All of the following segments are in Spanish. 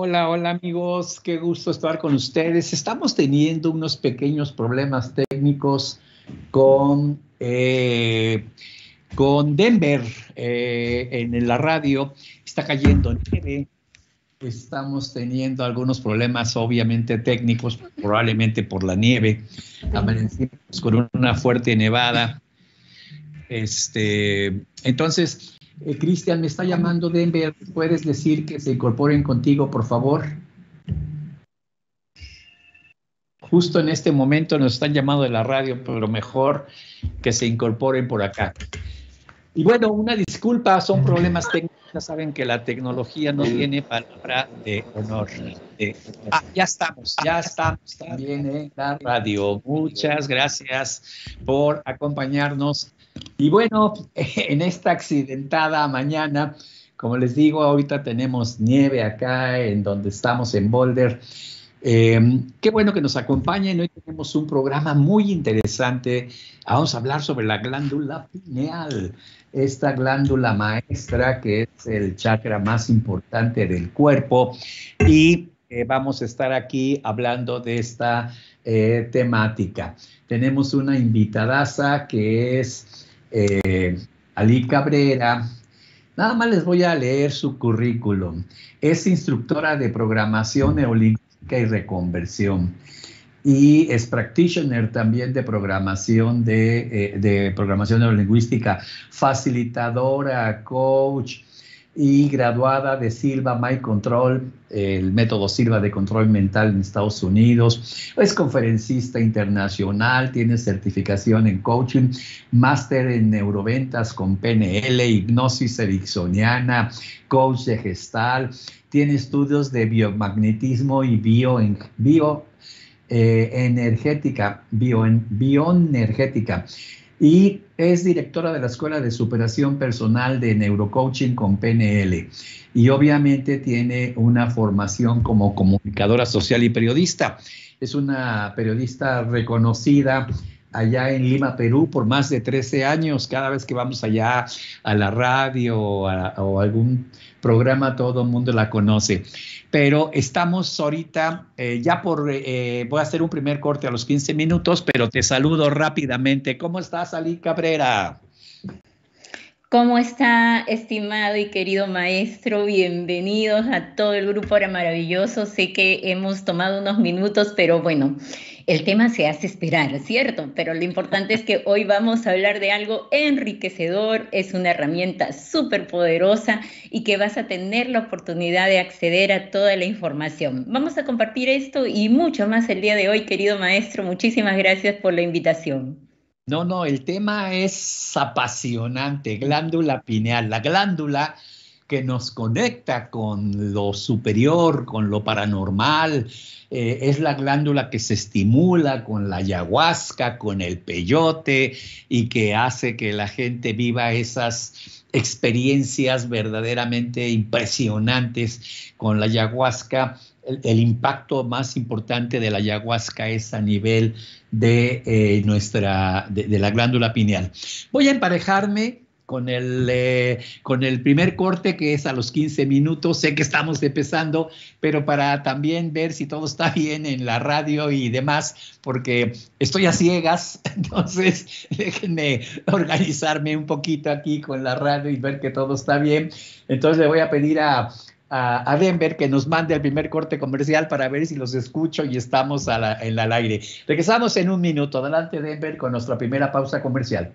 Hola, hola amigos, qué gusto estar con ustedes. Estamos teniendo unos pequeños problemas técnicos con, eh, con Denver eh, en la radio. Está cayendo nieve. Estamos teniendo algunos problemas, obviamente técnicos, probablemente por la nieve. Amanecimos con una fuerte nevada. Este, entonces, eh, Cristian, me está llamando Denver. ¿Puedes decir que se incorporen contigo, por favor? Justo en este momento nos están llamando de la radio, pero mejor que se incorporen por acá. Y bueno, una disculpa, son problemas técnicos. Ya saben que la tecnología no tiene palabra de honor. ah, ya estamos, ya estamos también en la radio. Muchas gracias por acompañarnos y bueno, en esta accidentada mañana, como les digo, ahorita tenemos nieve acá en donde estamos en Boulder. Em, qué bueno que nos acompañen. Hoy tenemos un programa muy interesante. Vamos a hablar sobre la glándula pineal, esta glándula maestra que es el chakra más importante del cuerpo. Y eh, vamos a estar aquí hablando de esta eh, temática. Tenemos una invitadaza que es eh, Ali Cabrera. Nada más les voy a leer su currículum. Es instructora de programación neolingüística y reconversión. Y es practitioner también de programación de, eh, de programación neurolingüística, facilitadora, coach, y graduada de Silva Mind Control, el método Silva de control mental en Estados Unidos. Es conferencista internacional, tiene certificación en coaching, máster en neuroventas con PNL, hipnosis ericksoniana, coach de gestal, tiene estudios de biomagnetismo y bio, bio eh, energética, bio, bioenergética y es directora de la Escuela de Superación Personal de Neurocoaching con PNL. Y obviamente tiene una formación como comunicadora social y periodista. Es una periodista reconocida allá en Lima, Perú, por más de 13 años. Cada vez que vamos allá a la radio o, a, algún programa, todo el mundo la conoce. Pero estamos ahorita, eh, ya por, eh, voy a hacer un primer corte a los 15 minutos, pero te saludo rápidamente. ¿Cómo estás, Ali Cabrera? ¿Cómo está, estimado y querido maestro? Bienvenidos a todo el grupo ahora maravilloso. Sé que hemos tomado unos minutos, pero bueno, el tema se hace esperar, ¿cierto? Pero lo importante es que hoy vamos a hablar de algo enriquecedor, es una herramienta súper poderosa y que vas a tener la oportunidad de acceder a toda la información. Vamos a compartir esto y mucho más el día de hoy, querido maestro. Muchísimas gracias por la invitación. No, no, el tema es apasionante, glándula pineal. La glándula que nos conecta con lo superior, con lo paranormal. Eh, es la glándula que se estimula con la ayahuasca, con el peyote y que hace que la gente viva esas experiencias verdaderamente impresionantes con la ayahuasca. El, impacto más importante de la ayahuasca es a nivel de eh, nuestra, de la glándula pineal. Voy a emparejarme con el, eh, con el primer corte que es a los 15 minutos. Sé que estamos empezando, pero para también ver si todo está bien en la radio y demás, porque estoy a ciegas, entonces déjenme organizarme un poquito aquí con la radio y ver que todo está bien. Entonces le voy a pedir a, a, Denver que nos mande el primer corte comercial para ver si los escucho y estamos en el aire. Regresamos en un minuto. Adelante, Denver, con nuestra primera pausa comercial.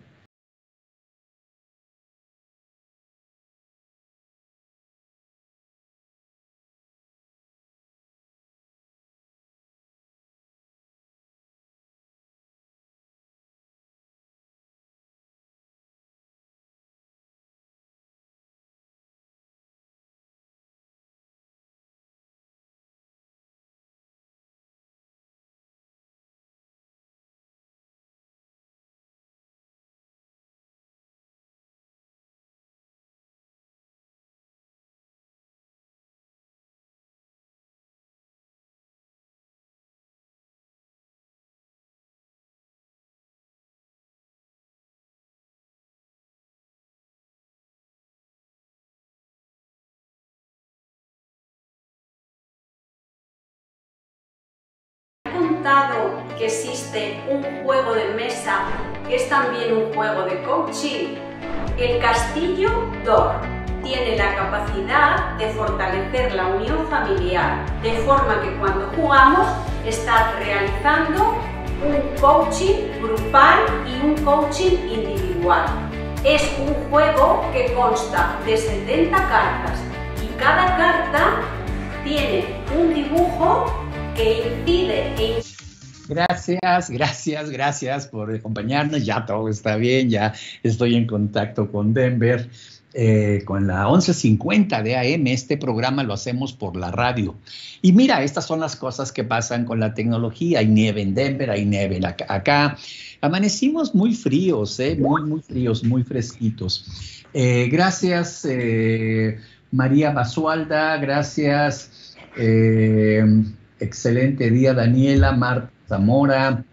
Que existe un juego de mesa que es también un juego de coaching? El castillo DOR tiene la capacidad de fortalecer la unión familiar, de forma que cuando jugamos estás realizando un coaching grupal y un coaching individual. Es un juego que consta de 70 cartas y cada carta tiene un dibujo que incide en Gracias, gracias, gracias por acompañarnos. Ya todo está bien, ya estoy en contacto con Denver. Eh, con la 1150 de AM, este programa lo hacemos por la radio. Y mira, estas son las cosas que pasan con la tecnología. Hay nieve en Denver, hay nieve acá. Amanecimos muy fríos, eh, muy, muy fríos, muy fresquitos. Eh, gracias, María Basualda, gracias. excelente día, Daniela, Marta Zamora.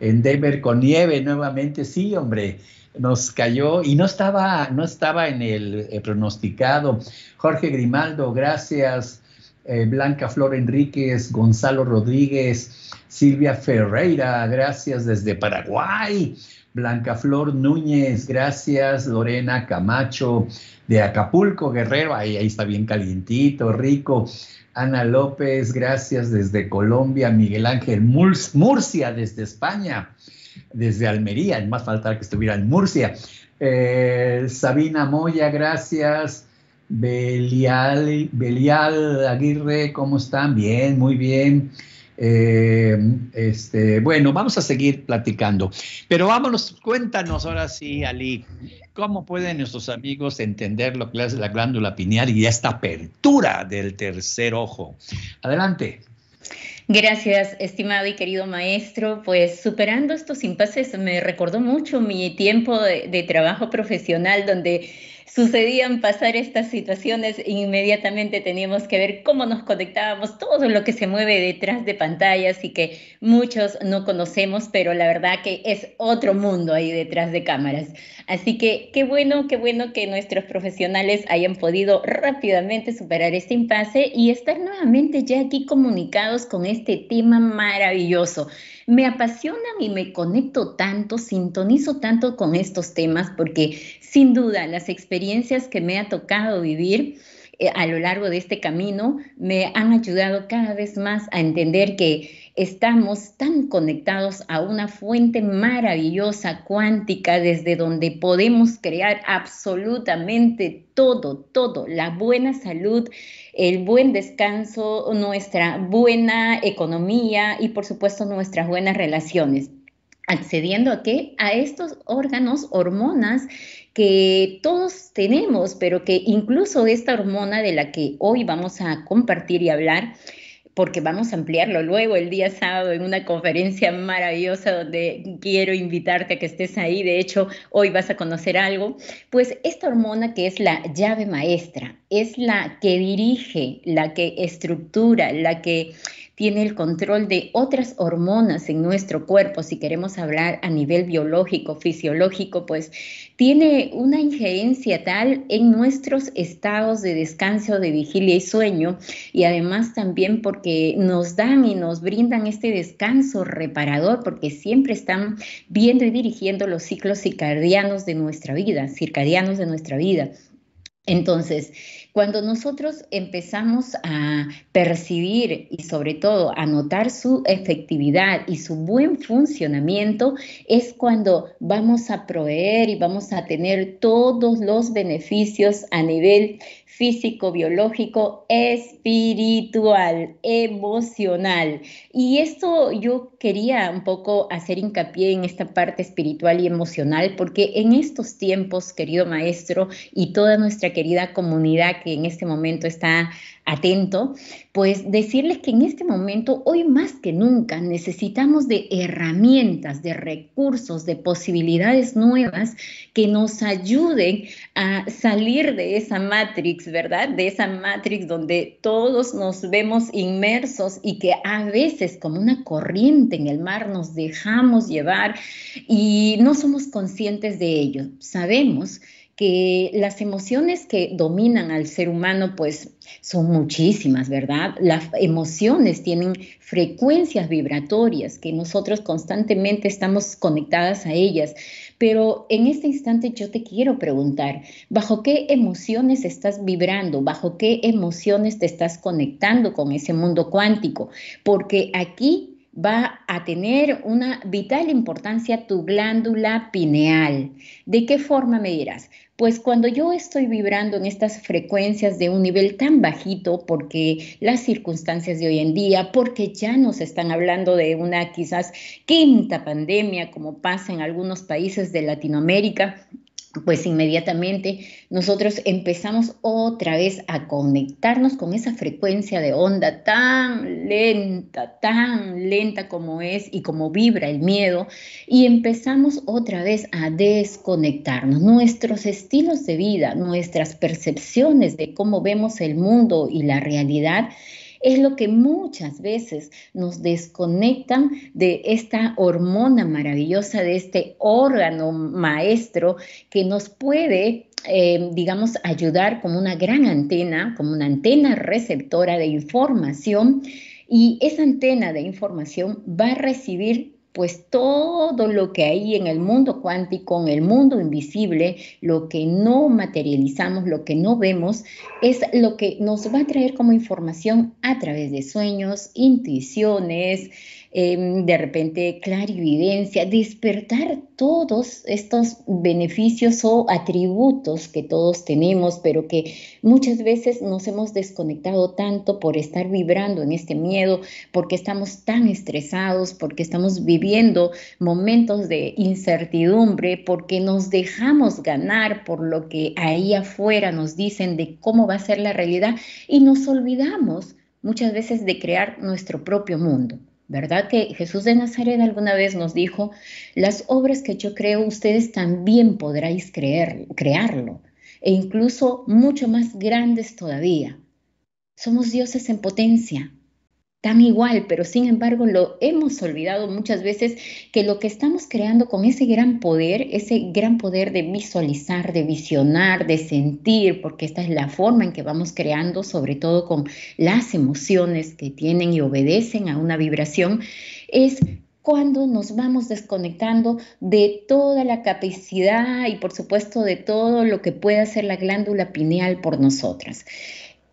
En Denver con nieve nuevamente, sí, hombre nos cayó y no estaba, no estaba en el eh, pronosticado. Jorge Grimaldo, gracias. Eh, Blanca Flor Enríquez, Gonzalo Rodríguez, Silvia Ferreira, gracias desde Paraguay. Blanca Flor Núñez, gracias. Lorena Camacho de Acapulco, Guerrero, ahí, ahí está bien calientito, rico. Ana López, gracias desde Colombia. Miguel Ángel Murcia desde España desde Almería, más falta que estuviera en Murcia. Eh, Sabina Moya, gracias. Belial Aguirre, ¿cómo están? Bien, muy bien. Eh, este, bueno, vamos a seguir platicando, pero vámonos, cuéntanos ahora sí, Ali, ¿cómo pueden nuestros amigos entender lo que es la glándula pineal y esta apertura del tercer ojo? Adelante. Gracias, estimado y querido maestro. Pues superando estos impases me recordó mucho mi tiempo de, de trabajo profesional donde sucedían pasar estas situaciones, inmediatamente teníamos que ver cómo nos conectábamos, todo lo que se mueve detrás de pantallas y que muchos no conocemos, pero la verdad que es otro mundo ahí detrás de cámaras. Así que qué bueno, qué bueno que nuestros profesionales hayan podido rápidamente superar este impasse y estar nuevamente ya aquí comunicados con este tema maravilloso me apasionan y me conecto tanto, sintonizo tanto con estos temas porque sin duda las experiencias que me ha tocado vivir eh, a lo largo de este camino me han ayudado cada vez más a entender que estamos tan conectados a una fuente maravillosa cuántica desde donde podemos crear absolutamente todo, todo, la buena salud, el buen descanso, nuestra buena economía y por supuesto nuestras buenas relaciones. Accediendo a qué? A estos órganos, hormonas que todos tenemos, pero que incluso esta hormona de la que hoy vamos a compartir y hablar, porque vamos a ampliarlo luego el día sábado en una conferencia maravillosa donde quiero invitarte a que estés ahí. De hecho, hoy vas a conocer algo. Pues esta hormona que es la llave maestra, es la que dirige, la que estructura, la que tiene el control de otras hormonas en nuestro cuerpo, si queremos hablar a nivel biológico, fisiológico, pues tiene una injerencia tal en nuestros estados de descanso, de vigilia y sueño, y además también porque nos dan y nos brindan este descanso reparador, porque siempre están viendo y dirigiendo los ciclos circadianos de nuestra vida, circadianos de nuestra vida. Entonces, cuando nosotros empezamos a percibir y sobre todo a notar su efectividad y su buen funcionamiento, es cuando vamos a proveer y vamos a tener todos los beneficios a nivel físico, biológico, espiritual, emocional. Y esto yo quería un poco hacer hincapié en esta parte espiritual y emocional, porque en estos tiempos, querido maestro, y toda nuestra querida comunidad que en este momento está atento, pues decirles que en este momento, hoy más que nunca, necesitamos de herramientas, de recursos, de posibilidades nuevas que nos ayuden a salir de esa matrix, ¿verdad? De esa matrix donde todos nos vemos inmersos y que a veces como una corriente en el mar nos dejamos llevar y no somos conscientes de ello. Sabemos que las emociones que dominan al ser humano pues son muchísimas, ¿verdad? Las emociones tienen frecuencias vibratorias que nosotros constantemente estamos conectadas a ellas. Pero en este instante yo te quiero preguntar, ¿bajo qué emociones estás vibrando? ¿Bajo qué emociones te estás conectando con ese mundo cuántico? Porque aquí va a tener una vital importancia tu glándula pineal. ¿De qué forma me dirás? Pues cuando yo estoy vibrando en estas frecuencias de un nivel tan bajito, porque las circunstancias de hoy en día, porque ya nos están hablando de una quizás quinta pandemia, como pasa en algunos países de Latinoamérica, pues inmediatamente nosotros empezamos otra vez a conectarnos con esa frecuencia de onda tan lenta, tan lenta como es y como vibra el miedo, y empezamos otra vez a desconectarnos. Nuestros estilos de vida, nuestras percepciones de cómo vemos el mundo y la realidad es lo que muchas veces nos desconectan de esta hormona maravillosa, de este órgano maestro que nos puede eh, digamos, ayudar como una gran antena, como una antena receptora de información. Y esa antena de información va a recibir pues todo lo que hay en el mundo cuántico, en el mundo invisible, lo que no materializamos, lo que no vemos, es lo que nos va a traer como información a través de sueños, intuiciones, Em, de repente clarividencia, despertar todos estos beneficios o atributos que todos tenemos, pero que muchas veces nos hemos desconectado tanto por estar vibrando en este miedo, porque estamos tan estresados, porque estamos viviendo momentos de incertidumbre, porque nos dejamos ganar por lo que ahí afuera nos dicen de cómo va a ser la realidad y nos olvidamos muchas veces de crear nuestro propio mundo. ¿Verdad que Jesús de Nazaret alguna vez nos dijo, las obras que yo creo ustedes también podráis creer, crearlo, e incluso mucho más grandes todavía? Somos dioses en potencia, tan igual, pero sin embargo lo hemos olvidado muchas veces que lo que estamos creando con ese gran poder, ese gran poder de visualizar, de visionar, de sentir, porque esta es la forma en que vamos creando, sobre todo con las emociones que tienen y obedecen a una vibración, es cuando nos vamos desconectando de toda la capacidad y por supuesto de todo lo que puede hacer la glándula pineal por nosotras.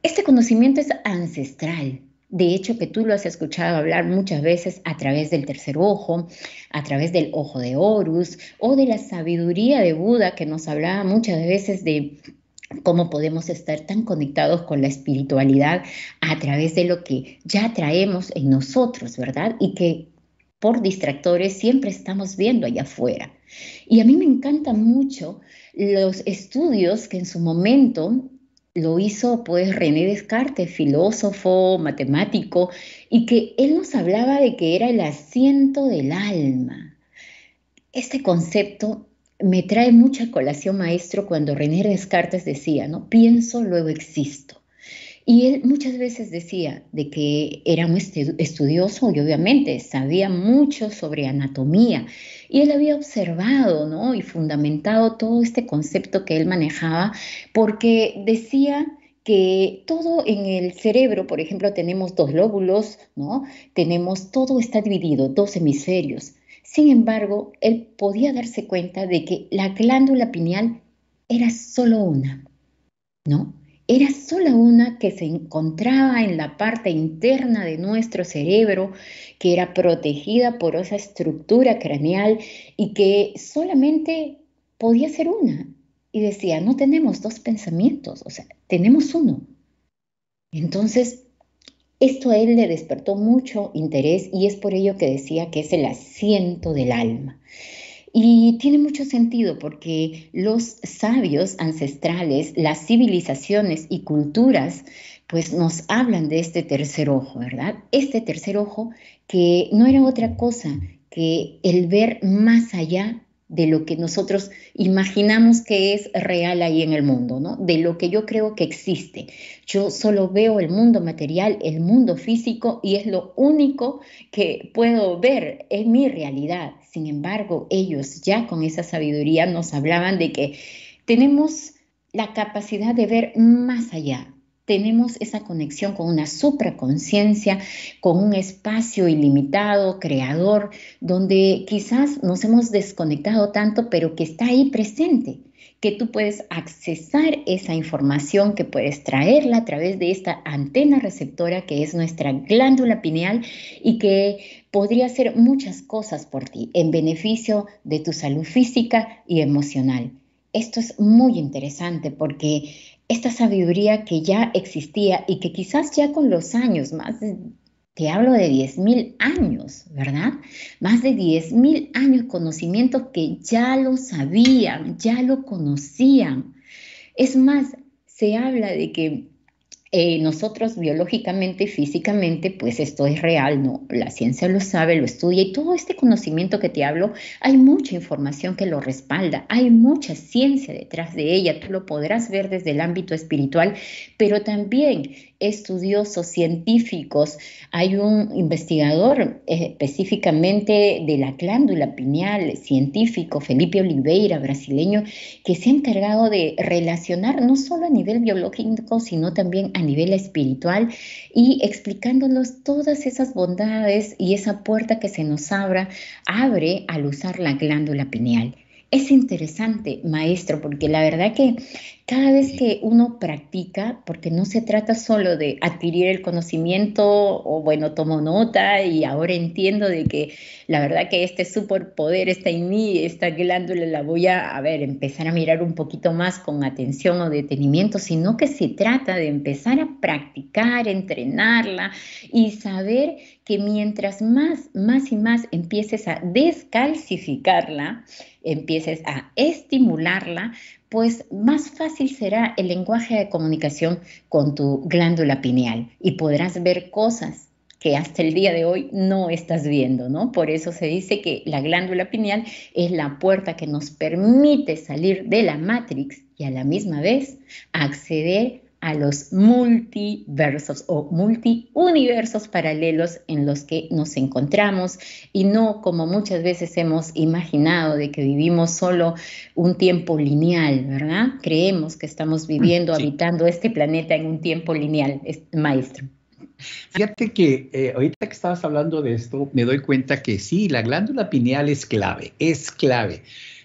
Este conocimiento es ancestral, de hecho, que tú lo has escuchado hablar muchas veces a través del tercer ojo, a través del ojo de Horus o de la sabiduría de Buda que nos hablaba muchas veces de cómo podemos estar tan conectados con la espiritualidad a través de lo que ya traemos en nosotros, ¿verdad? Y que por distractores siempre estamos viendo allá afuera. Y a mí me encantan mucho los estudios que en su momento lo hizo pues René Descartes, filósofo, matemático, y que él nos hablaba de que era el asiento del alma. Este concepto me trae mucha colación, maestro, cuando René Descartes decía, ¿no? Pienso, luego existo. Y él muchas veces decía de que era un estudioso y obviamente sabía mucho sobre anatomía y él había observado ¿no? y fundamentado todo este concepto que él manejaba porque decía que todo en el cerebro, por ejemplo, tenemos dos lóbulos, ¿no? Tenemos, todo está dividido, dos hemisferios. Sin embargo, él podía darse cuenta de que la glándula pineal era solo una, ¿no? Era sola una que se encontraba en la parte interna de nuestro cerebro, que era protegida por esa estructura craneal y que solamente podía ser una. Y decía, no tenemos dos pensamientos, o sea, tenemos uno. Entonces, esto a él le despertó mucho interés y es por ello que decía que es el asiento del alma. Y tiene mucho sentido porque los sabios ancestrales, las civilizaciones y culturas, pues nos hablan de este tercer ojo, ¿verdad? Este tercer ojo que no era otra cosa que el ver más allá de lo que nosotros imaginamos que es real ahí en el mundo, ¿no? De lo que yo creo que existe. Yo solo veo el mundo material, el mundo físico y es lo único que puedo ver, es mi realidad. Sin embargo, ellos ya con esa sabiduría nos hablaban de que tenemos la capacidad de ver más allá, tenemos esa conexión con una supraconciencia, con un espacio ilimitado, creador, donde quizás nos hemos desconectado tanto, pero que está ahí presente, que tú puedes accesar esa información, que puedes traerla a través de esta antena receptora que es nuestra glándula pineal y que podría hacer muchas cosas por ti en beneficio de tu salud física y emocional. Esto es muy interesante porque esta sabiduría que ya existía y que quizás ya con los años, más de, te hablo de 10.000 años, ¿verdad? Más de 10.000 años conocimientos que ya lo sabían, ya lo conocían. Es más, se habla de que eh, nosotros biológicamente, físicamente, pues esto es real, ¿no? La ciencia lo sabe, lo estudia y todo este conocimiento que te hablo, hay mucha información que lo respalda, hay mucha ciencia detrás de ella, tú lo podrás ver desde el ámbito espiritual, pero también estudiosos, científicos, hay un investigador eh, específicamente de la glándula pineal, científico, Felipe Oliveira, brasileño, que se ha encargado de relacionar no solo a nivel biológico, sino también a nivel espiritual y explicándonos todas esas bondades y esa puerta que se nos abra, abre al usar la glándula pineal. Es interesante, maestro, porque la verdad que cada vez que uno practica, porque no se trata solo de adquirir el conocimiento o bueno, tomo nota y ahora entiendo de que la verdad que este superpoder está en mí, esta glándula la voy a, a ver, empezar a mirar un poquito más con atención o detenimiento, sino que se trata de empezar a practicar, entrenarla y saber que mientras más, más y más empieces a descalcificarla, empieces a estimularla, pues más fácil será el lenguaje de comunicación con tu glándula pineal y podrás ver cosas que hasta el día de hoy no estás viendo, ¿no? Por eso se dice que la glándula pineal es la puerta que nos permite salir de la matrix y a la misma vez acceder a los multiversos o multiuniversos paralelos en los que nos encontramos y no como muchas veces hemos imaginado de que vivimos solo un tiempo lineal, ¿verdad? Creemos que estamos viviendo, habitando este planeta en un tiempo lineal, maestro. Fíjate que eh, ahorita que estabas hablando de esto, me doy cuenta que sí, la glándula pineal es clave, es clave.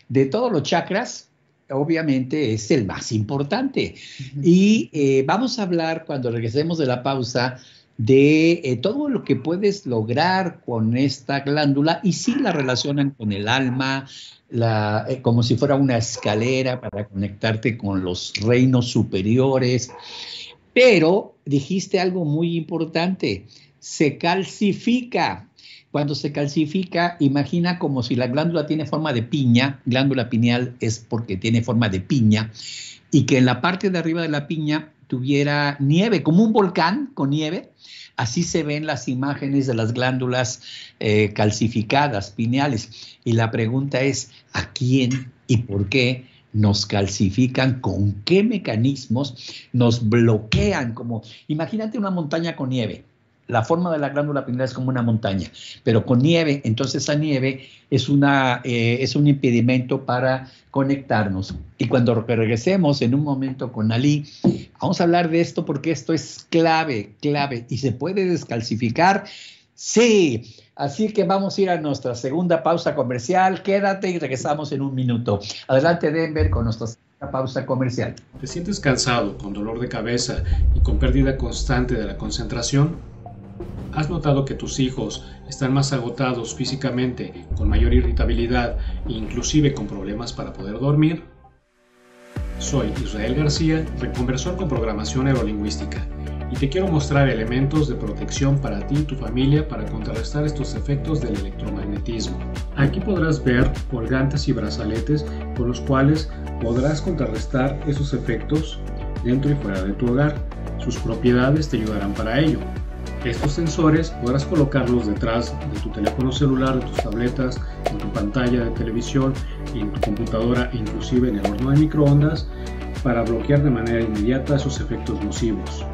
De todos los chakras, obviamente es el más importante. Y eh, vamos a hablar cuando regresemos de la pausa de eh, todo lo que puedes lograr con esta glándula y si la relacionan con el alma, la, eh, como si fuera una escalera para conectarte con los reinos superiores. Pero dijiste algo muy importante, se calcifica. Cuando se calcifica, imagina como si la glándula tiene forma de piña, glándula pineal es porque tiene forma de piña, y que en la parte de arriba de la piña tuviera nieve, como un volcán con nieve. Así se ven las imágenes de las glándulas eh, calcificadas, pineales. Y la pregunta es, ¿a quién y por qué nos calcifican? ¿Con qué mecanismos nos bloquean? Como, imagínate una montaña con nieve la forma de la glándula pineal es como una montaña, pero con nieve, entonces esa nieve es, una, eh, es un impedimento para conectarnos. Y cuando regresemos en un momento con Ali, vamos a hablar de esto porque esto es clave, clave, y se puede descalcificar. Sí, así que vamos a ir a nuestra segunda pausa comercial. Quédate y regresamos en un minuto. Adelante, Denver, con nuestra segunda pausa comercial. ¿Te sientes cansado, con dolor de cabeza y con pérdida constante de la concentración? ¿Has notado que tus hijos están más agotados físicamente, con mayor irritabilidad e inclusive con problemas para poder dormir? Soy Israel García, reconversor con programación neurolingüística, y te quiero mostrar elementos de protección para ti y tu familia para contrarrestar estos efectos del electromagnetismo. Aquí podrás ver colgantes y brazaletes con los cuales podrás contrarrestar esos efectos dentro y fuera de tu hogar. Sus propiedades te ayudarán para ello. Estos sensores podrás colocarlos detrás de tu teléfono celular, de tus tabletas, en tu pantalla de televisión, en tu computadora inclusive en el horno de microondas para bloquear de manera inmediata esos efectos nocivos.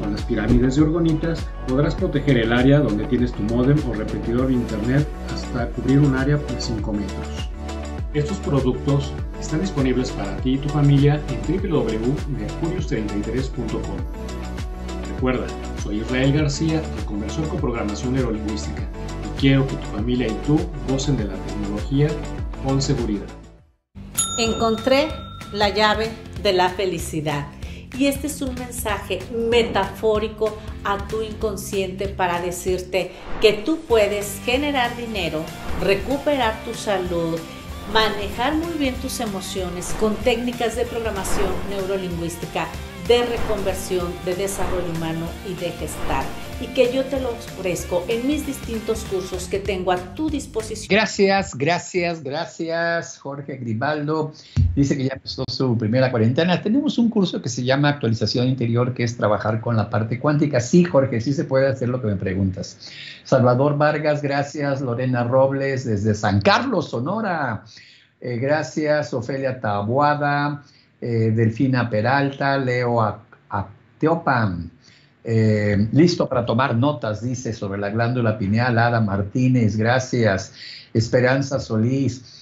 Con las pirámides de orgonitas podrás proteger el área donde tienes tu modem o repetidor de internet hasta cubrir un área de 5 metros. Estos productos están disponibles para ti y tu familia en www.mercurius33.com. Recuerda, soy Israel García, conversor con programación neurolingüística, y quiero que tu familia y tú gocen de la tecnología con seguridad. Encontré la llave de la felicidad. Y este es un mensaje metafórico a tu inconsciente para decirte que tú puedes generar dinero, recuperar tu salud, manejar muy bien tus emociones con técnicas de programación neurolingüística, de reconversión, de desarrollo humano y de gestar. Y que yo te lo ofrezco en mis distintos cursos que tengo a tu disposición. Gracias, gracias, gracias, Jorge Gribaldo. Dice que ya empezó su primera cuarentena. Tenemos un curso que se llama Actualización Interior, que es trabajar con la parte cuántica. Sí, Jorge, sí se puede hacer lo que me preguntas. Salvador Vargas, gracias. Lorena Robles, desde San Carlos, Sonora. Eh, gracias, Ofelia Tabuada, eh, Delfina Peralta, Leo Ateopan. Eh, listo para tomar notas, dice, sobre la glándula pineal, Ada Martínez, gracias. Esperanza Solís.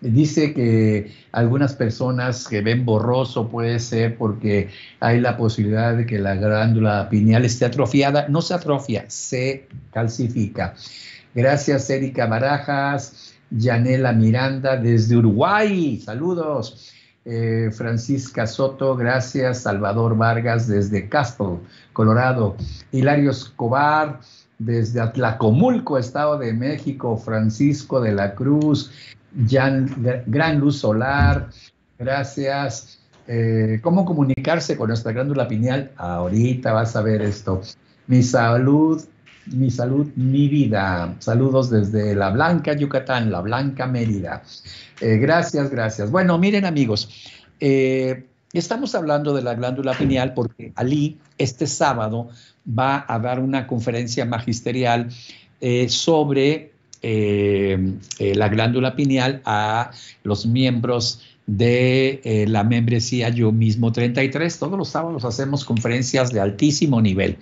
dice que algunas personas que ven borroso puede ser porque hay la posibilidad de que la glándula pineal esté atrofiada. No se atrofia, se calcifica. Gracias, Erika Barajas. Yanela Miranda desde Uruguay, saludos. Eh, Francisca Soto, gracias. Salvador Vargas desde Castle, Colorado. Hilario Escobar desde Atlacomulco, Estado de México. Francisco de la Cruz, Gran Luz Solar, gracias. Eh, ¿Cómo comunicarse con nuestra glándula pineal? Ahorita vas a ver esto. Mi salud mi salud, mi vida. Saludos desde La Blanca, Yucatán, La Blanca, Mérida. Eh, gracias, gracias. Bueno, miren amigos, eh, estamos hablando de la glándula pineal porque Ali este sábado va a dar una conferencia magisterial eh, sobre la glándula pineal a los miembros de la membresía Yo Mismo 33. Todos los sábados hacemos conferencias de altísimo nivel.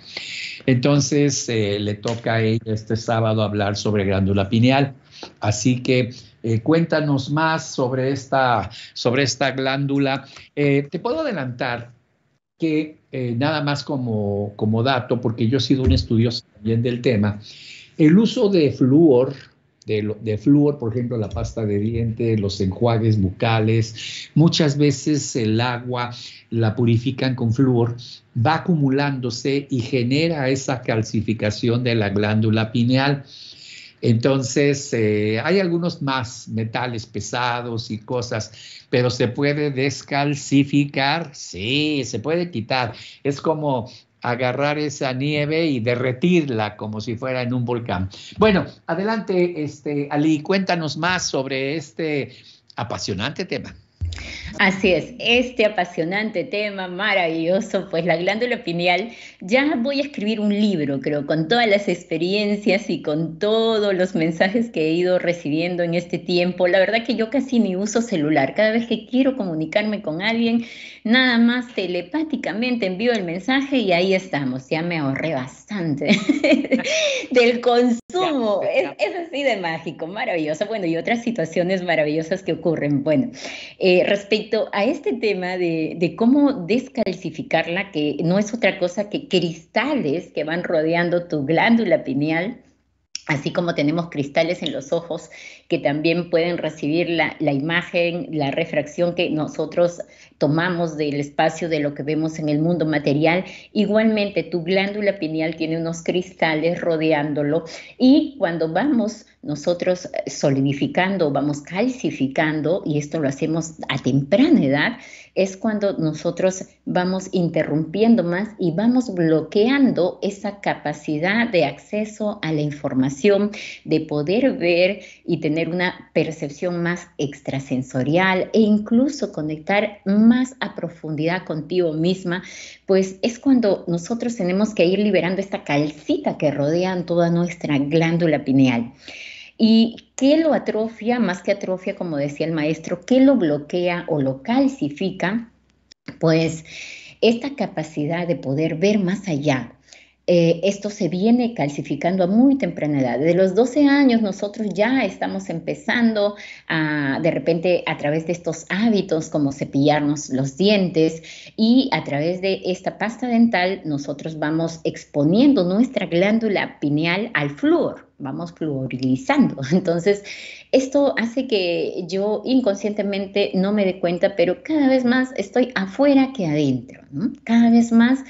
Entonces eh, le toca a ella este sábado hablar sobre glándula pineal. Así que eh, cuéntanos más sobre esta, sobre esta glándula. Eh, te puedo adelantar que nada más como, como dato, porque yo he sido un estudioso también del tema, el uso de flúor de, de, flúor, por ejemplo, la pasta de dientes, los enjuagues bucales. Muchas veces el agua la purifican con flúor, va acumulándose y genera esa calcificación de la glándula pineal. Entonces, eh, hay algunos más metales pesados y cosas, pero se puede descalcificar, sí, se puede quitar. Es como agarrar esa nieve y derretirla como si fuera en un volcán. Bueno, adelante, este, Ali, cuéntanos más sobre este apasionante tema. Así es, este apasionante tema, maravilloso, pues la glándula pineal, ya voy a escribir un libro, creo, con todas las experiencias y con todos los mensajes que he ido recibiendo en este tiempo. La verdad que yo casi ni uso celular, cada vez que quiero comunicarme con alguien, nada más telepáticamente envío el mensaje y ahí estamos, ya me ahorré bastante del consumo, es, así de mágico, maravilloso, bueno, y otras situaciones maravillosas que ocurren. Bueno, eh, respecto a este tema de, cómo descalcificarla, que no es otra cosa que cristales que van rodeando tu glándula pineal, así como tenemos cristales en los ojos que también pueden recibir la, la, imagen, la refracción que nosotros tomamos del espacio de lo que vemos en el mundo material. Igualmente, tu glándula pineal tiene unos cristales rodeándolo y cuando vamos nosotros solidificando, vamos calcificando, y esto lo hacemos a temprana edad, es cuando nosotros vamos interrumpiendo más y vamos bloqueando esa capacidad de acceso a la información, de poder ver y tener una percepción más extrasensorial e incluso conectar más a profundidad contigo misma, pues es cuando nosotros tenemos que ir liberando esta calcita que rodea toda nuestra glándula pineal. ¿Y qué lo atrofia, más que atrofia, como decía el maestro, qué lo bloquea o lo calcifica? Pues esta capacidad de poder ver más allá, eh, esto se viene calcificando a muy temprana edad. De los 12 años nosotros ya estamos empezando a, de repente, a través de estos hábitos como cepillarnos los dientes y a través de esta pasta dental nosotros vamos exponiendo nuestra glándula pineal al flúor, vamos fluorilizando. Entonces, esto hace que yo inconscientemente no me dé cuenta, pero cada vez más estoy afuera que adentro, cada vez más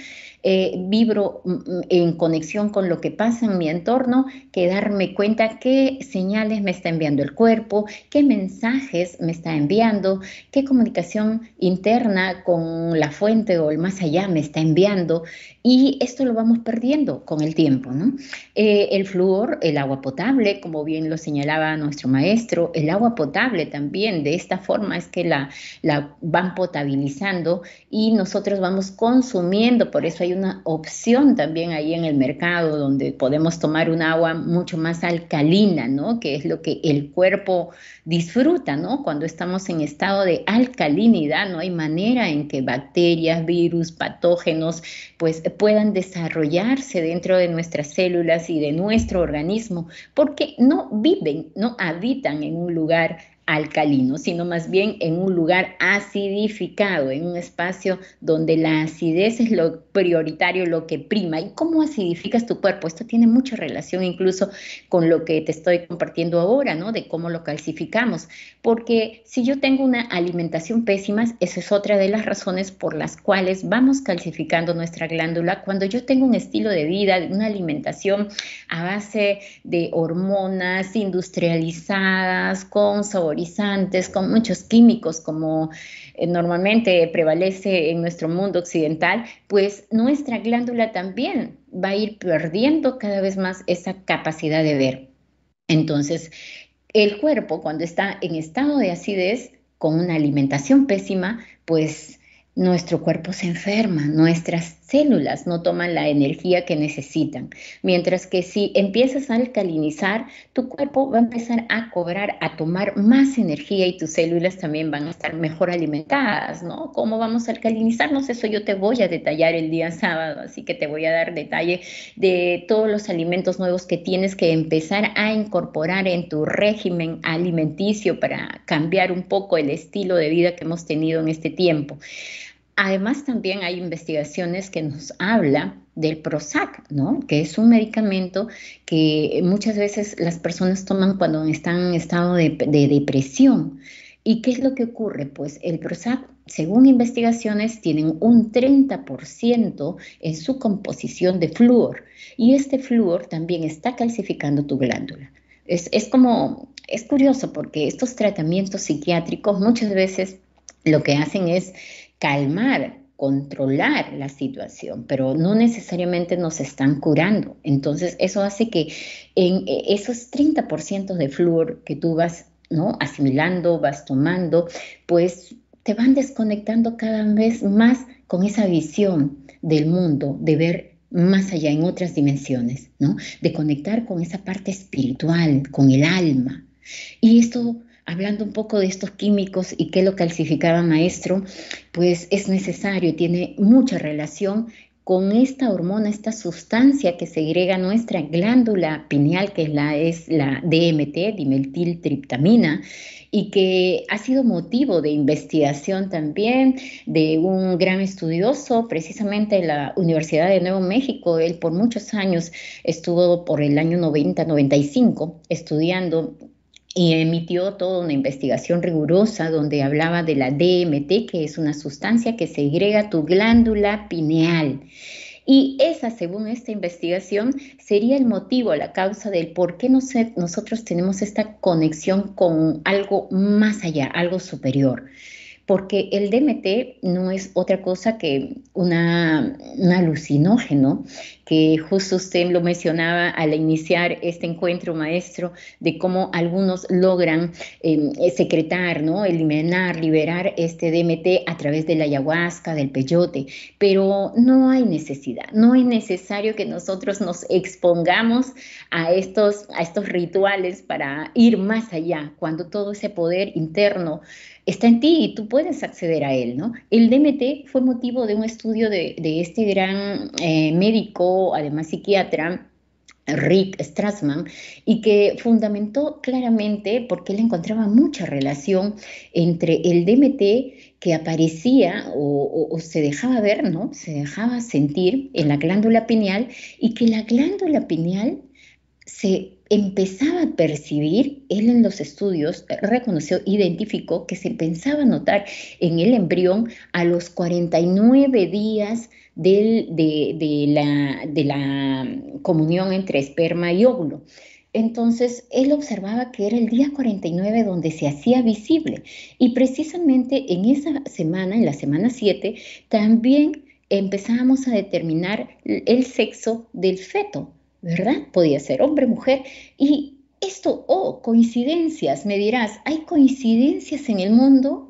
eh, vibro mm, mm, en conexión con lo que pasa en mi entorno, que darme cuenta qué señales me está enviando el cuerpo, qué mensajes me está enviando, qué comunicación interna con la fuente o el más allá me está enviando. Y esto lo vamos perdiendo con el tiempo. ¿no? Eh, el flúor, el agua potable, como bien lo señalaba nuestro maestro, el agua potable también, de esta forma es que la, la van potabilizando y nosotros vamos consumiendo, por eso hay una opción también ahí en el mercado donde podemos tomar un agua mucho más alcalina, ¿no? Que es lo que el cuerpo disfruta, ¿no? Cuando estamos en estado de alcalinidad, no hay manera en que bacterias, virus, patógenos, pues puedan desarrollarse dentro de nuestras células y de nuestro organismo, porque no viven, no habitan en un lugar alcalino, sino más bien en un lugar acidificado, en un espacio donde la acidez es lo prioritario, lo que prima. ¿Y cómo acidificas tu cuerpo? Esto tiene mucha relación incluso con lo que te estoy compartiendo ahora, ¿no? De cómo lo calcificamos. Porque si yo tengo una alimentación pésima, esa es otra de las razones por las cuales vamos calcificando nuestra glándula. Cuando yo tengo un estilo de vida, una alimentación a base de hormonas industrializadas, con sabor con muchos químicos como eh, normalmente prevalece en nuestro mundo occidental, pues nuestra glándula también va a ir perdiendo cada vez más esa capacidad de ver. Entonces, el cuerpo cuando está en estado de acidez, con una alimentación pésima, pues nuestro cuerpo se enferma, nuestras células no toman la energía que necesitan. Mientras que si empiezas a alcalinizar, tu cuerpo va a empezar a cobrar, a tomar más energía y tus células también van a estar mejor alimentadas, ¿no? ¿Cómo vamos a alcalinizarnos? Eso yo te voy a detallar el día sábado, así que te voy a dar detalle de todos los alimentos nuevos que tienes que empezar a incorporar en tu régimen alimenticio para cambiar un poco el estilo de vida que hemos tenido en este tiempo. Además, también hay investigaciones que nos habla del Prozac, ¿no? Que es un medicamento que muchas veces las personas toman cuando están en estado de, depresión. ¿Y qué es lo que ocurre? Pues el Prozac, según investigaciones, tienen un 30% en su composición de flúor y este flúor también está calcificando tu glándula. Es, es como, es curioso porque estos tratamientos psiquiátricos muchas veces lo que hacen es calmar, controlar la situación, pero no necesariamente nos están curando. Entonces, eso hace que en eh, esos 30% de flúor que tú vas ¿no? asimilando, vas tomando, pues te van desconectando cada vez más con esa visión del mundo, de ver más allá en otras dimensiones, ¿no? De conectar con esa parte espiritual, con el alma. Y esto hablando un poco de estos químicos y qué lo calcificaba maestro, pues es necesario, tiene mucha relación con esta hormona, esta sustancia que segrega nuestra glándula pineal, que es la, es la DMT, dimetiltriptamina, y que ha sido motivo de investigación también de un gran estudioso, precisamente en la Universidad de Nuevo México. Él por muchos años estuvo por el año 90-95 estudiando y emitió toda una investigación rigurosa donde hablaba de la DMT, que es una sustancia que segrega tu glándula pineal. Y esa, según esta investigación, sería el motivo, la causa del por qué nosotros tenemos esta conexión con algo más allá, algo superior porque el DMT no es otra cosa que una, un alucinógeno, que justo usted lo mencionaba al iniciar este encuentro, maestro, de cómo algunos logran em, secretar, ¿no? eliminar, liberar este DMT a través de la ayahuasca, del peyote, pero no hay necesidad, no es necesario que nosotros nos expongamos a estos, a estos rituales para ir más allá, cuando todo ese poder interno está en ti y tú puedes acceder a él, ¿no? El DMT fue motivo de un estudio de, este gran eh, médico, además psiquiatra, Rick Strassman, y que fundamentó claramente porque él encontraba mucha relación entre el DMT que aparecía o, o, se dejaba ver, ¿no? Se dejaba sentir en la glándula pineal y que la glándula pineal se empezaba a percibir, él en los estudios reconoció, identificó que se pensaba notar en el embrión a los 49 días de, la, de la comunión entre esperma y óvulo. Entonces, él observaba que era el día 49 donde se hacía visible. Y precisamente en esa semana, en la semana 7, también empezábamos a determinar el sexo del feto, ¿verdad? Podía ser hombre, mujer. Y esto, oh, coincidencias, me dirás, ¿hay coincidencias en el mundo?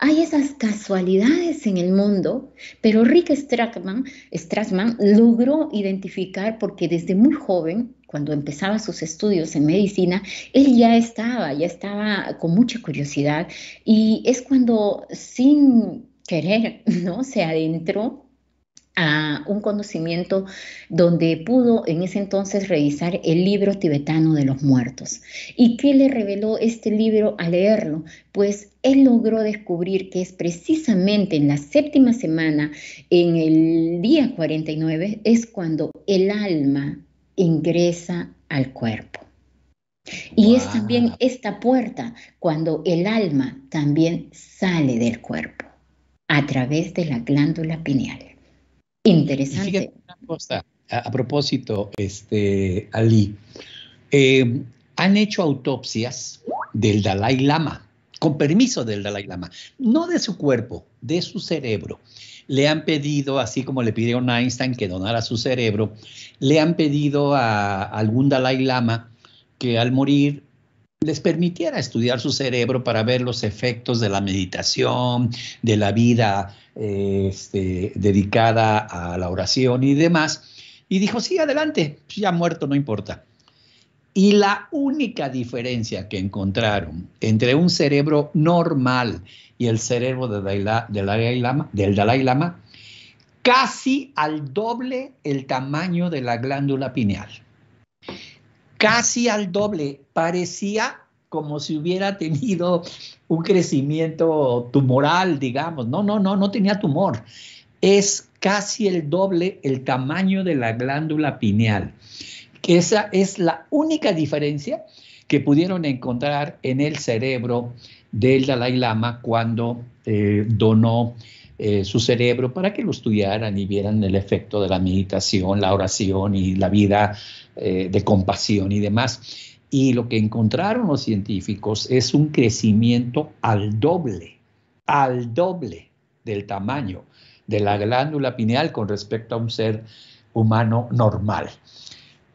Hay esas casualidades en el mundo, pero Rick Strassman, Strassman logró identificar porque desde muy joven, cuando empezaba sus estudios en medicina, él ya estaba, ya estaba con mucha curiosidad y es cuando sin querer, ¿no? Se adentró a un conocimiento donde pudo en ese entonces revisar el libro tibetano de los muertos. ¿Y qué le reveló este libro al leerlo? Pues él logró descubrir que es precisamente en la séptima semana, en el día 49, es cuando el alma ingresa al cuerpo. Y es también esta puerta cuando el alma también sale del cuerpo a través de la glándula pineal. Interesante. a, propósito, este, Ali, eh, han hecho autopsias del Dalai Lama, con permiso del Dalai Lama, no de su cuerpo, de su cerebro. Le han pedido, así como le pidieron a Einstein que donara su cerebro, le han pedido a algún Dalai Lama que al morir les permitiera estudiar su cerebro para ver los efectos de la meditación, de la vida este, dedicada a la oración y demás. Y dijo, sí, adelante, ya muerto, no importa. Y la única diferencia que encontraron entre un cerebro normal y el cerebro del Dalai Lama, casi al doble el tamaño de la glándula pineal casi al doble. Parecía como si hubiera tenido un crecimiento tumoral, digamos. No, no, no, no tenía tumor. Es casi el doble el tamaño de la glándula pineal. Esa es la única diferencia que pudieron encontrar en el cerebro del Dalai Lama cuando eh, donó eh, su cerebro para que lo estudiaran y vieran el efecto de la meditación, la oración y la vida eh, de compasión y demás. Y lo que encontraron los científicos es un crecimiento al doble, al doble del tamaño de la glándula pineal con respecto a un ser humano normal.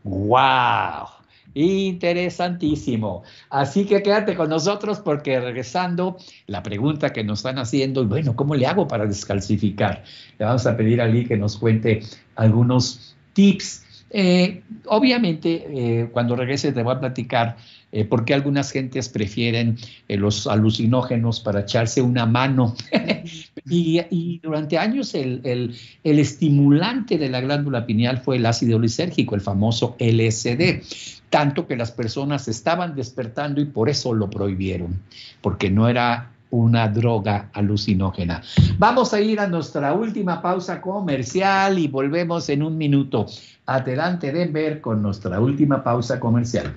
¡Wow! Interesantísimo. Así que quédate con nosotros porque regresando, la pregunta que nos están haciendo, bueno, ¿cómo le hago para descalcificar? Le vamos a pedir a Lee que nos cuente algunos tips. Eh, obviamente, eh, cuando regrese te voy a platicar eh, por qué algunas gentes prefieren los alucinógenos para echarse una mano. y, durante años el, el, estimulante de la glándula pineal fue el ácido lisérgico, el famoso LSD tanto que las personas estaban despertando y por eso lo prohibieron, porque no era una droga alucinógena. Vamos a ir a nuestra última pausa comercial y volvemos en un minuto. Adelante, Denver, con nuestra última pausa comercial.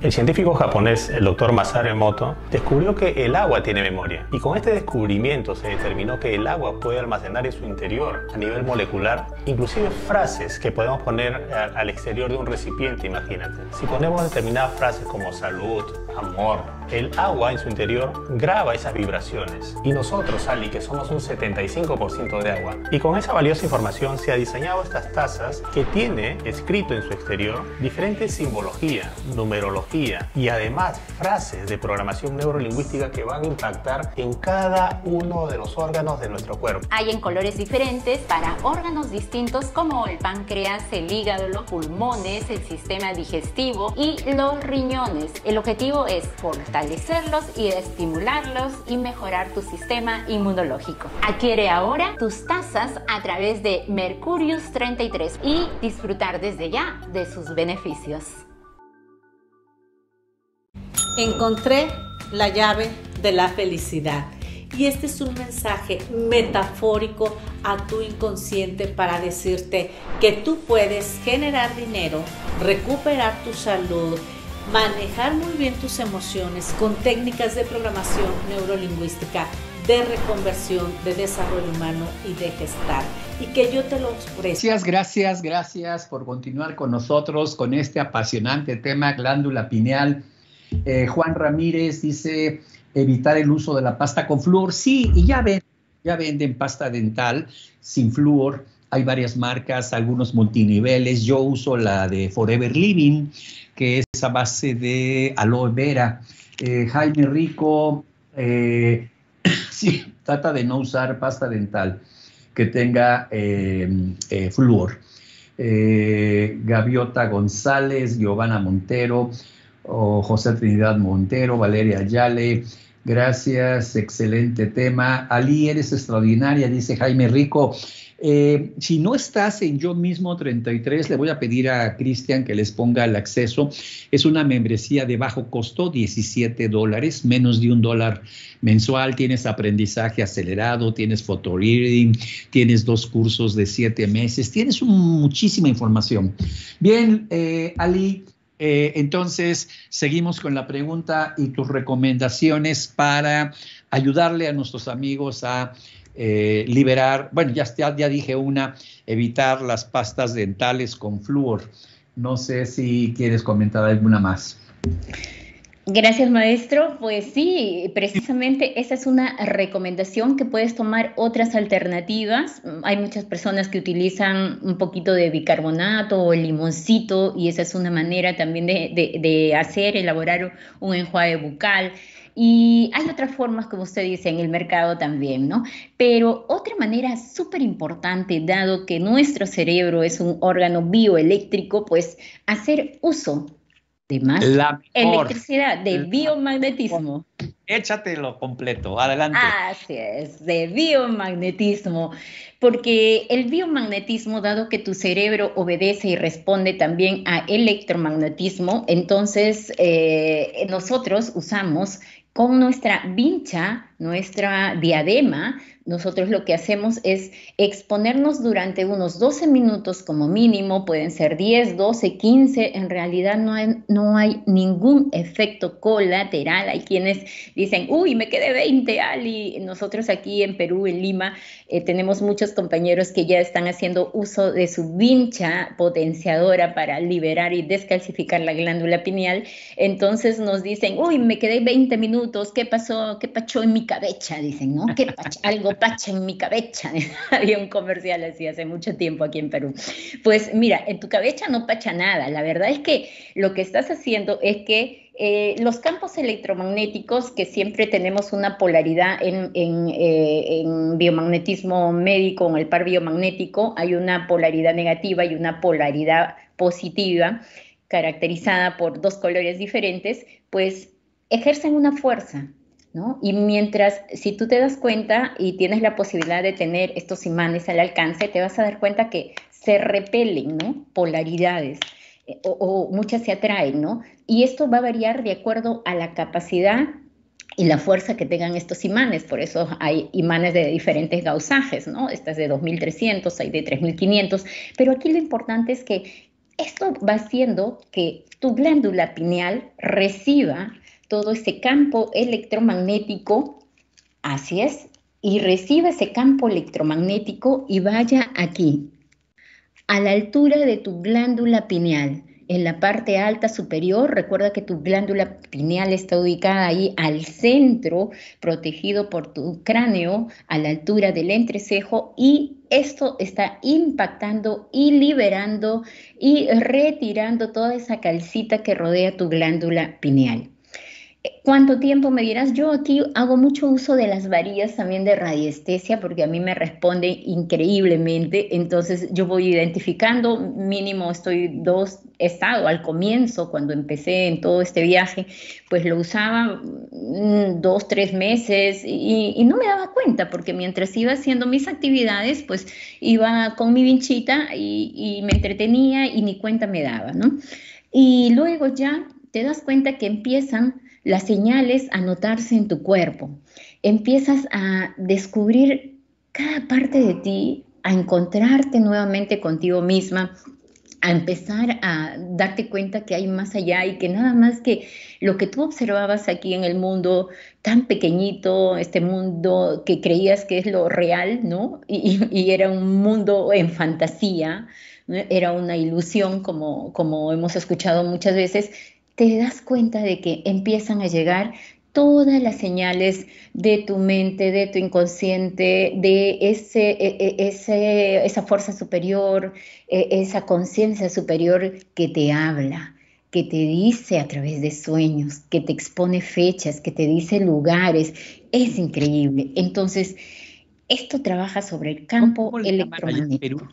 El científico japonés, el doctor Masaru Emoto, descubrió que el agua tiene memoria. Y con este descubrimiento se determinó que el agua puede almacenar en su interior, a nivel molecular, inclusive frases que podemos poner al exterior de un recipiente, imagínate. Si ponemos determinadas frases como salud, amor, el agua en su interior graba esas vibraciones. Y nosotros, Ali, que somos un 75% de agua. Y con esa valiosa información se ha diseñado estas tazas que tiene escrito en su exterior diferentes simbología, numerología, y además frases de programación neurolingüística que van a impactar en cada uno de los órganos de nuestro cuerpo. Hay en colores diferentes para órganos distintos como el páncreas, el hígado, los pulmones, el sistema digestivo y los riñones. El objetivo es fortalecerlos y estimularlos y mejorar tu sistema inmunológico. Adquiere ahora tus tazas a través de Mercurius 33 y disfrutar desde ya de sus beneficios. Encontré la llave de la felicidad. Y este es un mensaje metafórico a tu inconsciente para decirte que tú puedes generar dinero, recuperar tu salud, manejar muy bien tus emociones con técnicas de programación neurolingüística, de reconversión, de desarrollo humano y de gestar. Y que yo te lo ofrezco. Gracias, gracias, gracias por continuar con nosotros con este apasionante tema, glándula pineal. Eh, Juan Ramírez dice, evitar el uso de la pasta con flúor. Sí, y ya, ven, ya venden pasta dental sin flúor. Hay varias marcas, algunos multiniveles. Yo uso la de Forever Living, que es a base de aloe vera. Eh, Jaime Rico, eh, sí, trata de no usar pasta dental que tenga eh, flúor. Gaviota González, Giovanna Montero, o José Trinidad Montero, Valeria Yale, Gracias, excelente tema. Ali, eres extraordinaria, dice Jaime Rico. Eh, si no estás en Yo mismo 33, le voy a pedir a Cristian que les ponga el acceso. Es una membresía de bajo costo, 17 dólares, menos de un dólar mensual. Tienes aprendizaje acelerado, tienes reading, tienes dos cursos de siete meses, tienes muchísima información. Bien, eh, Ali, eh, entonces, seguimos con la pregunta y tus recomendaciones para ayudarle a nuestros amigos a eh, liberar, bueno, ya, ya dije una, evitar las pastas dentales con flúor. No sé si quieres comentar alguna más. Gracias, maestro. Pues sí, precisamente esa es una recomendación que puedes tomar otras alternativas. Hay muchas personas que utilizan un poquito de bicarbonato o limoncito y esa es una manera también de, hacer, elaborar un enjuague bucal. Y hay otras formas, como usted dice, en el mercado también, ¿no? Pero otra manera súper importante, dado que nuestro cerebro es un órgano bioeléctrico, pues hacer uso de más electricidad, de biomagnetismo. Échatelo completo, adelante. Así es, de biomagnetismo, porque el biomagnetismo, dado que tu cerebro obedece y responde también a electromagnetismo, entonces eh, nosotros usamos con nuestra vincha, nuestra diadema, nosotros lo que hacemos es exponernos durante unos 12 minutos como mínimo, pueden ser 10, 12, 15, en realidad no hay, no hay ningún efecto colateral. Hay quienes dicen, uy, me quedé 20, Ali. Nosotros aquí en Perú, en Lima, eh, tenemos muchos compañeros que ya están haciendo uso de su vincha potenciadora para liberar y descalcificar la glándula pineal. Entonces nos dicen, uy, me quedé 20 minutos, ¿qué pasó? ¿Qué pachó en mi cabeza? Dicen, ¿no? ¿Qué Algo pacha en mi cabeza. Había un comercial así hace mucho tiempo aquí en Perú. Pues mira, en tu cabeza no pacha nada. La verdad es que lo que estás haciendo es que eh, los campos electromagnéticos, que siempre tenemos una polaridad en, eh, en, biomagnetismo médico, en el par biomagnético, hay una polaridad negativa y una polaridad positiva, caracterizada por dos colores diferentes, pues ejercen una fuerza, y mientras, si tú te das cuenta y tienes la posibilidad de tener estos imanes al alcance, te vas a dar cuenta que se repelen, ¿no? Polaridades. Eh, o, muchas se atraen, ¿no? Y esto va a variar de acuerdo a la capacidad y la fuerza que tengan estos imanes. Por eso hay imanes de diferentes gausajes, ¿no? Estas de 2300, hay de 3500. Pero aquí lo importante es que esto va haciendo que tu glándula pineal reciba todo ese campo electromagnético, así es, y reciba ese campo electromagnético y vaya aquí, a la altura de tu glándula pineal. en la parte alta superior. Recuerda que tu glándula pineal está ubicada ahí al centro, protegido por tu cráneo, a la altura del entrecejo y esto está impactando y liberando y retirando toda esa calcita que rodea tu glándula pineal. ¿Cuánto tiempo me dirás? Yo aquí hago mucho uso de las varillas también de radiestesia porque a mí me responde increíblemente. Entonces yo voy identificando, mínimo estoy dos, estado al comienzo cuando empecé en todo este viaje, pues lo usaba mm, dos, tres meses y, no me daba cuenta porque mientras iba haciendo mis actividades, pues iba con mi vinchita y, y me entretenía y ni cuenta me daba, ¿no? Y luego ya te das cuenta que empiezan las señales a notarse en tu cuerpo. Empiezas a descubrir cada parte de ti, a encontrarte nuevamente contigo misma, a empezar a darte cuenta que hay más allá y que nada más que lo que tú observabas aquí en el mundo tan pequeñito, este mundo que creías que es lo real, ¿no? Y, era un mundo en fantasía, era una ilusión, como, como hemos escuchado muchas veces, te das cuenta de que empiezan a llegar todas las señales de tu mente, de tu inconsciente, de ese, e, e, ese, esa fuerza superior, e, esa conciencia superior que te habla, que te dice a través de sueños, que te expone fechas, que te dice lugares. Es increíble. Entonces, esto trabaja sobre el campo electromagnético.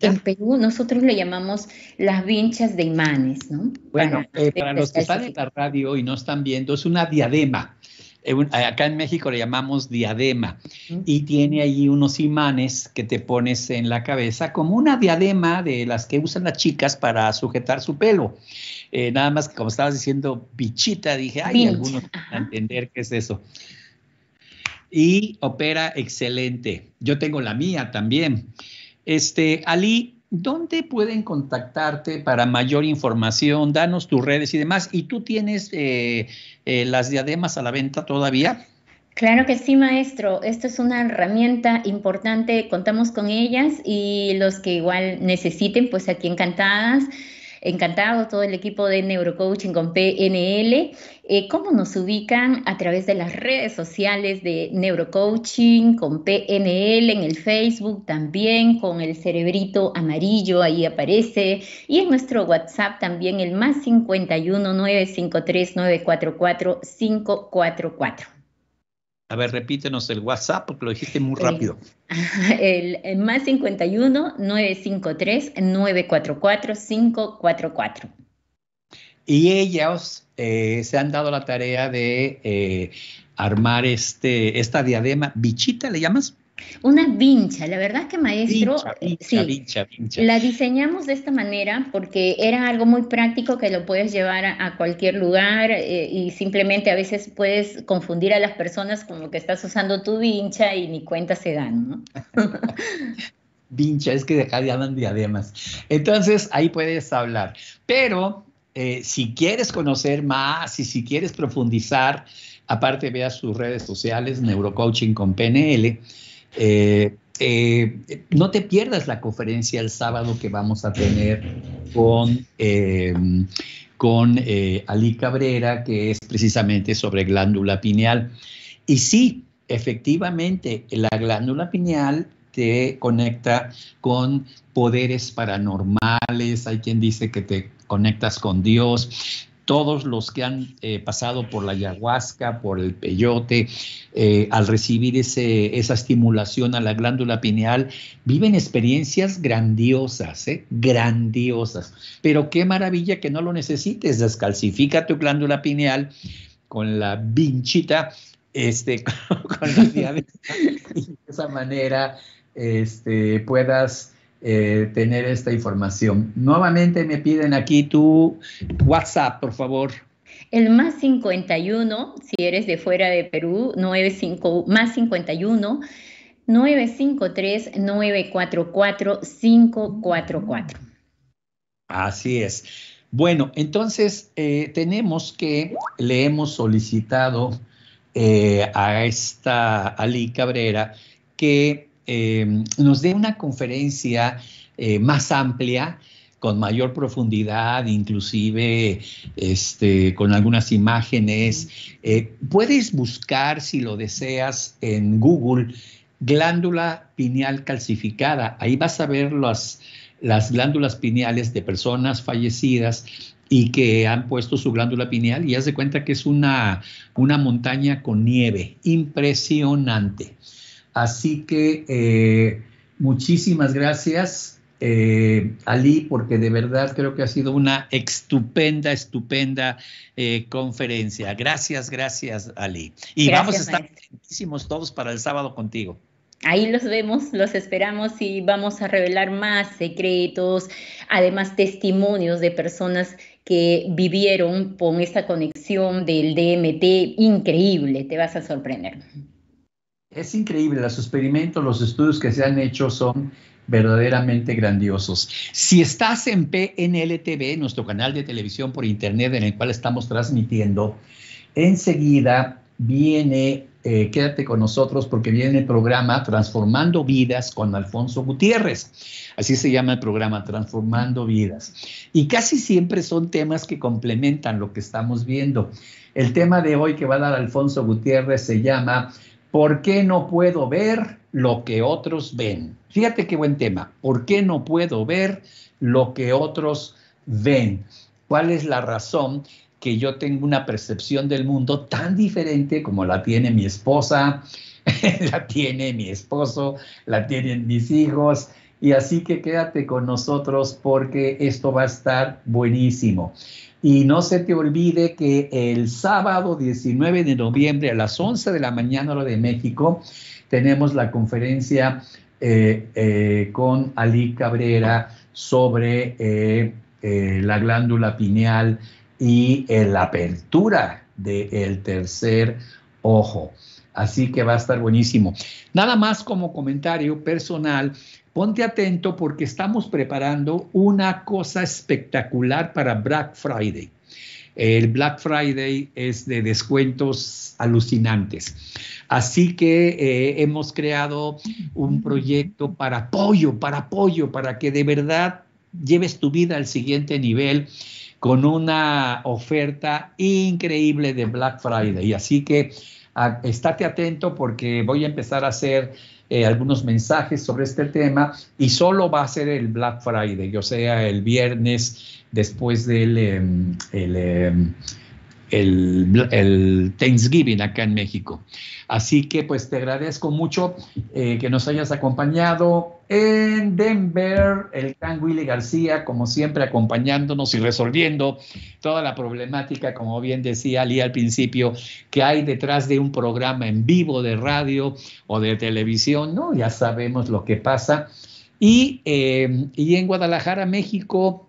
En Perú, nosotros le llamamos las vinchas de imanes, ¿no? Bueno, para, eh, los que están en la radio y no están viendo, es una diadema. Eh, acá en México le llamamos diadema y tiene ahí unos imanes que te pones en la cabeza como una diadema de las que usan las chicas para sujetar su pelo. Eh, nada más que como estabas diciendo bichita, dije, ay, algunos van a entender qué es eso y opera excelente. Yo tengo la mía también. Este, Ali, ¿dónde pueden contactarte para mayor información? Danos tus redes y demás. ¿Y tú tienes eh, eh, las diademas a la venta todavía? Claro que sí, maestro. Esto es una herramienta importante. Contamos con ellas y los que igual necesiten, pues aquí encantadas encantado todo el equipo de Neurocoaching con PNL. Eh, ¿Cómo nos ubican? A través de las redes sociales de Neurocoaching con PNL en el Facebook también, con el cerebrito amarillo, ahí aparece. Y en nuestro WhatsApp también el más 51 953 944 544. A ver, repítenos el WhatsApp porque lo dijiste muy rápido. El, más 51 953 944 544. Y ellos eh, se han dado la tarea de eh, armar este, esta diadema. ¿Bichita le llamas? Una vincha, la verdad que maestro, eh, sí, la diseñamos de esta manera porque era algo muy práctico que lo puedes llevar a, cualquier lugar eh, y simplemente a veces puedes confundir a las personas con lo que estás usando tu vincha y ni cuenta se dan, ¿no? vincha, es que de acá llaman diademas. Entonces ahí puedes hablar, pero eh, si quieres conocer más y si quieres profundizar, aparte veas sus redes sociales, Neurocoaching con PNL, eh, eh, no te pierdas la conferencia el sábado que vamos a tener con, eh, con Ali Cabrera, que es precisamente sobre glándula pineal. Y sí, efectivamente, la glándula pineal te conecta con poderes paranormales, hay quien dice que te conectas con Dios, todos los que han eh, pasado por la ayahuasca, por el peyote, eh, al recibir ese, esa estimulación a la glándula pineal, viven experiencias grandiosas, ¿eh? grandiosas. Pero qué maravilla que no lo necesites, descalcifica tu glándula pineal con la vinchita, este, con la diabetes, y de esa manera este, puedas eh, tener esta información. Nuevamente me piden aquí tu WhatsApp, por favor. El más 51, si eres de fuera de Perú, 95, más 51 953 944 544. Así es. Bueno, entonces eh, tenemos que, le hemos solicitado eh, a esta Ali Cabrera que eh, nos dé una conferencia eh, más amplia con mayor profundidad, inclusive este, con algunas imágenes. Eh, puedes buscar, si lo deseas, en Google glándula pineal calcificada. Ahí vas a ver las, las glándulas pineales de personas fallecidas y que han puesto su glándula pineal y haz de cuenta que es una, una montaña con nieve, impresionante. Así que eh, muchísimas gracias eh, Ali, porque de verdad creo que ha sido una estupenda, estupenda eh, conferencia. Gracias, gracias, Ali. Y vamos a estar muchísimos todos para el sábado contigo. Ahí los vemos, los esperamos y vamos a revelar más secretos, además testimonios de personas que vivieron con esta conexión del DMT increíble, te vas a sorprender. Es increíble, los experimentos, los estudios que se han hecho son verdaderamente grandiosos. Si estás en PNLTV, nuestro canal de televisión por internet en el cual estamos transmitiendo, enseguida viene, eh, quédate con nosotros porque viene el programa Transformando Vidas con Alfonso Gutiérrez. Así se llama el programa, Transformando Vidas. Y casi siempre son temas que complementan lo que estamos viendo. El tema de hoy que va a dar Alfonso Gutiérrez se llama ¿Por qué no puedo ver lo que otros ven? Fíjate qué buen tema. ¿Por qué no puedo ver lo que otros ven? ¿Cuál es la razón que yo tengo una percepción del mundo tan diferente como la tiene mi esposa, la tiene mi esposo, la tienen mis hijos? Y así que quédate con nosotros porque esto va a estar buenísimo. Y no se te olvide que el sábado 19 de noviembre a las 11 de la mañana hora de México tenemos la conferencia eh, eh, con Ali Cabrera sobre eh, la glándula pineal y la apertura del tercer ojo. Así que va a estar buenísimo. Nada más como comentario personal, ponte atento porque estamos preparando una cosa espectacular para Black Friday. El Black Friday es de descuentos alucinantes. Así que eh, hemos creado un proyecto para apoyo, para apoyo, para que de verdad lleves tu vida al siguiente nivel con una oferta increíble de Black Friday. Así que ah, estate atento porque voy a empezar a hacer eh, algunos mensajes sobre este tema y solo va a ser el Black Friday, o sea, el viernes después del em, em, el, Thanksgiving acá en México. Así que pues te agradezco mucho eh, que nos hayas acompañado en Denver, el Can Willy García, como siempre, acompañándonos y resolviendo toda la problemática, como bien decía Ali al principio, que hay detrás de un programa en vivo de radio o de televisión, ¿no? Ya sabemos lo que pasa. Y, eh, y en Guadalajara, México,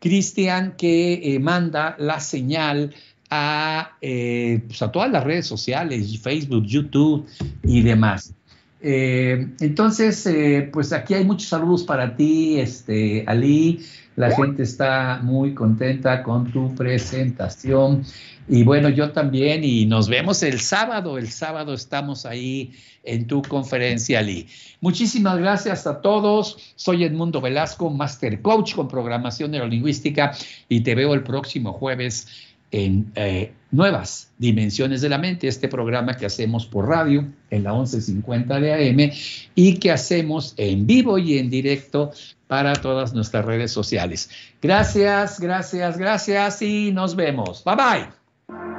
Cristian, que eh, manda la señal a, eh, pues, a todas las redes sociales, Facebook, YouTube y demás. Eh, entonces, pues aquí hay muchos saludos para ti, este, Ali. La gente está muy contenta con tu presentación. Y bueno, yo también, y nos vemos el sábado. El sábado estamos ahí en tu conferencia, Ali. Muchísimas gracias a todos. Soy Edmundo Velasco, Master Coach con programación neurolingüística, y te veo el próximo jueves en eh, Nuevas Dimensiones de la Mente, este programa que hacemos por radio en la 1150 de AM y que hacemos en vivo y en directo para todas nuestras redes sociales. Gracias, gracias, gracias y nos vemos. Bye bye.